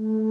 Mm-hmm.